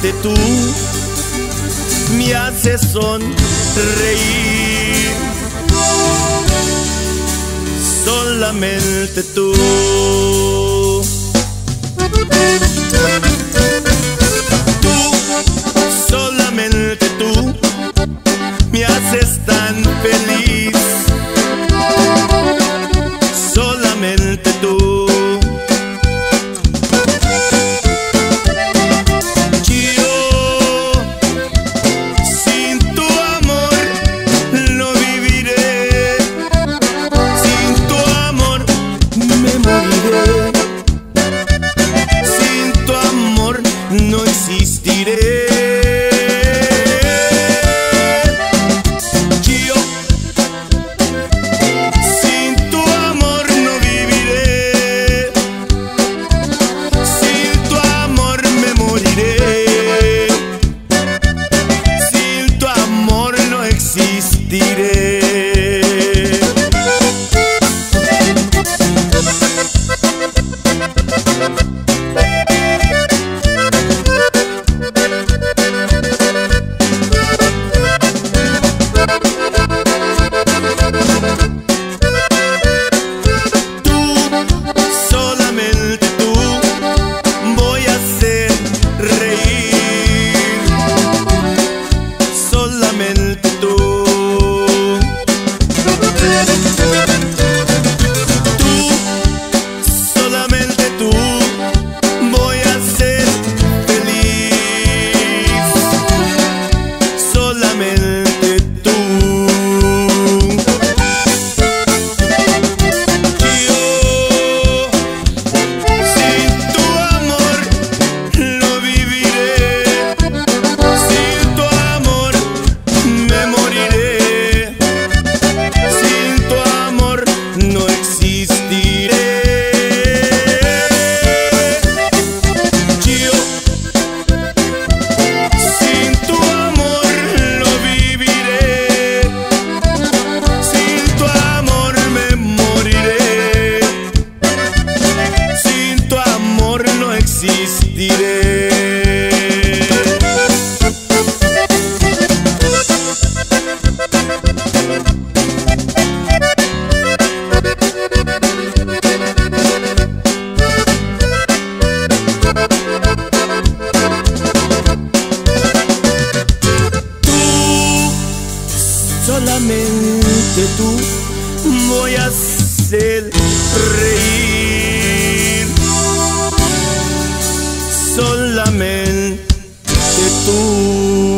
solamente tú me haces sonreír. Solamente tú. iré. Yo sin tu amor no viviré, sin tu amor me moriré, sin tu amor no existiré. momento existiré. solamente tú voy a ser reír. amén. Que tú.